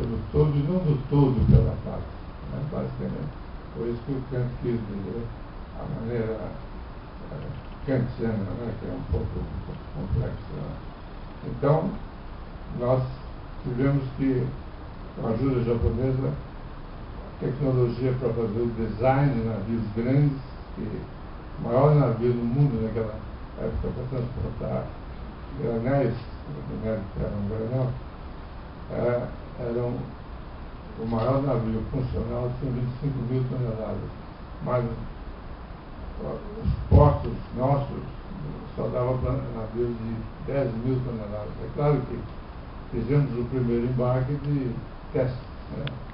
pelo todo e não do todo pela parte, né? basicamente. Por isso que o Kant quis dizer a maneira é, kantiana, né? que é um pouco, um pouco complexa. Né? Então, nós tivemos que, com a ajuda japonesa, tecnologia para fazer o design de navios grandes, que o maior navio do mundo naquela época para transportar granéis, granéis eram granel, era, um, o maior navio funcional tinha 25 mil toneladas. Mas os portos nossos só davam navios de 10 mil toneladas. É claro que fizemos o primeiro embarque de testes. Né?